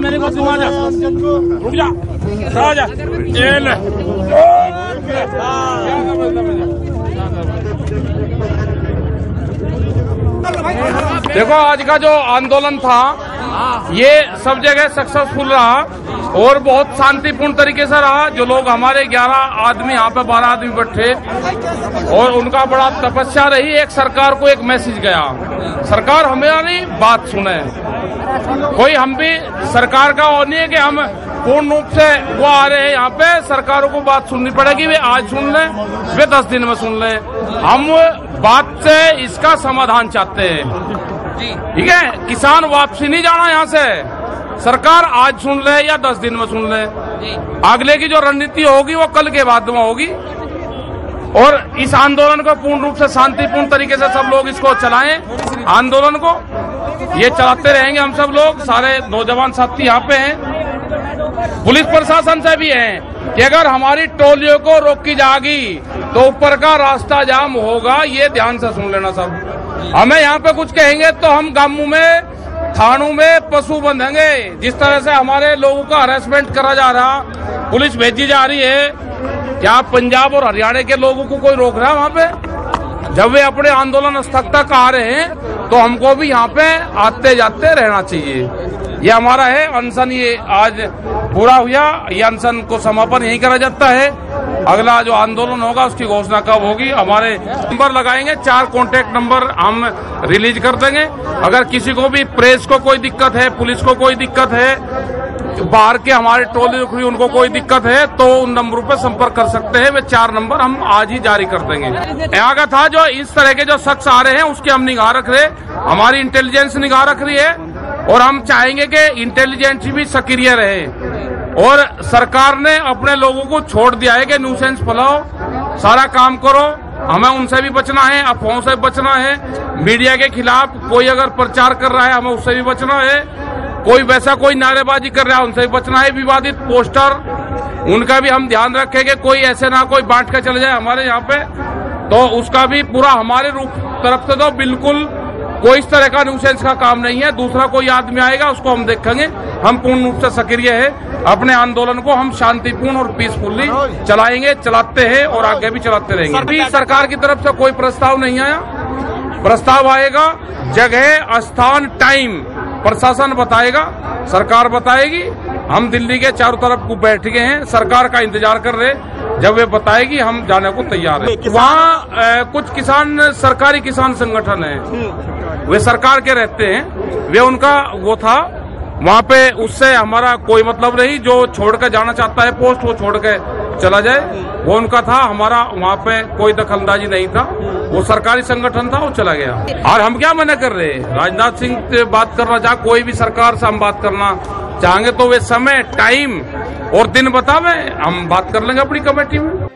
मेरे को रुक जा जा देखो आज का जो आंदोलन था ये सब जगह सक्सेसफुल रहा और बहुत शांतिपूर्ण तरीके से रहा। जो लोग हमारे 11 आदमी यहाँ पे 12 आदमी बैठे और उनका बड़ा तपस्या रही। एक सरकार को एक मैसेज गया। सरकार हमारी बात सुने। कोई हम भी सरकार का और नहीं है कि हम पूर्ण रूप से वो आ रहे हैं यहाँ पे। सरकारों को बात सुननी पड़ेगी। वे आज सुन लें, वे दस दिन में सुन लें। हम बात से इसका समाधान चाहते हैं। ठीक है? किसान वापसी नहीं जाना यहाँ से। सरकार आज सुन ले या दस दिन में सुन ले। अगले की जो रणनीति होगी वो कल के बाद में होगी। और इस आंदोलन को पूर्ण रूप से शांतिपूर्ण तरीके से सब लोग इसको चलाएँ। आंदोलन को। ये चलाते रहेंगे हम सब लोग। सारे नौजवान साथी यहाँ पे हैं। पुलिस प्रशासन से भी हैं कि अगर हमारी टोलियों को रोकी जाएगी तो ऊपर का रास्ता जाम होगा। ये ध्यान से सुन लेना सब। हमें यहाँ पे कुछ कहेंगे तो हम गाँवों में, थानों में पशु बंधेंगे। जिस तरह से हमारे लोगों का हरेसमेंट करा जा रहा, पुलिस भेजी जा रही है, क्या पंजाब और हरियाणा के लोगों को कोई रोक रहा है वहाँ पे? जब वे अपने आंदोलन स्थल तक आ रहे हैं तो हमको भी यहाँ पे आते जाते रहना चाहिए। ये हमारा है अनशन, ये आज पूरा हुआ। ये अनशन को समापन यही करा जाता है। अगला जो आंदोलन होगा, उसकी घोषणा कब होगी? हमारे नंबर लगाएँगे, चार कॉन्टेक्ट नंबर हम रिलीज़ कर देंगे। अगर किसी को भी प्रेस को कोई दिक्कत है, पुलिस को कोई दिक्कत है, बाहर के हमारे टोली रुकरी उनको कोई दिक्कत है तो उन नंबरों पर संपर्क कर सकते हैं। वे चार नंबर हम आज ही जारी कर देंगे। यहाँ का था जो इस तरह के जो शख्स आ रहे हैं, उसकी हम निगाह रख रहे हमारी इंटेलिजेंस निगाह रख रही है। और हम चाहेंगे कि इंटेलिजेंस भी सक्रिय रहे। और सरकार ने अपने लोगों को छोड़ दिया है कि न्यूसेंस फैलाओ, सारा काम करो, हमें उनसे भी बचना है, अफवाहों से बचना है मीडिया के खिलाफ कोई अगर प्रचार कर रहा है, हमें उससे भी बचना है, कोई वैसा कोई नारेबाजी कर रहा है, उनसे भी बचना है, विवादित पोस्टर, उनका भी हम ध्यान रखें कि कोई ऐसे ना कोई बांट के चले जाए हमारे यहाँ पे तो उसका भी पूरा हमारे रूप तरफ़ से तो बिल्कुल कोई इस तरह का न्यूसेंस का काम नहीं है। दूसरा कोई आदमी आएगा उसको हम देखेंगे। हम पूर्ण रूप से सक्रिय है। अपने आंदोलन को हम शांतिपूर्ण और पीसफुली चलाएँगे चलाते हैं और आगे भी चलाते रहेंगे। अभी सरकार की तरफ़ से कोई प्रस्ताव नहीं आया। प्रस्ताव आएगा जगह स्थान टाइम प्रशासन बताएगा सरकार बताएगी। हम दिल्ली के चारों तरफ़ बैठ गए हैं, सरकार का इंतज़ार कर रहे जब वे बताएगी, हम जाने को तैयार है। वहाँ कुछ किसान, सरकारी किसान संगठन है। वे सरकार के रहते हैं। वे उनका वो था, वहाँ पे उससे हमारा कोई मतलब नहीं। जो छोड़ कर जाना चाहता है पोस्ट, वो छोड़ के चला जाए। वो उनका था, हमारा वहाँ पे कोई दखलंदाजी नहीं था। वो सरकारी संगठन था, वो चला गया। और हम क्या मना कर रहे हैं? राजनाथ सिंह से बात करना चाहे, कोई भी सरकार से हम बात करना चाहेंगे तो वे समय टाइम और दिन बतावे। हम बात कर लेंगे अपनी कमेटी में।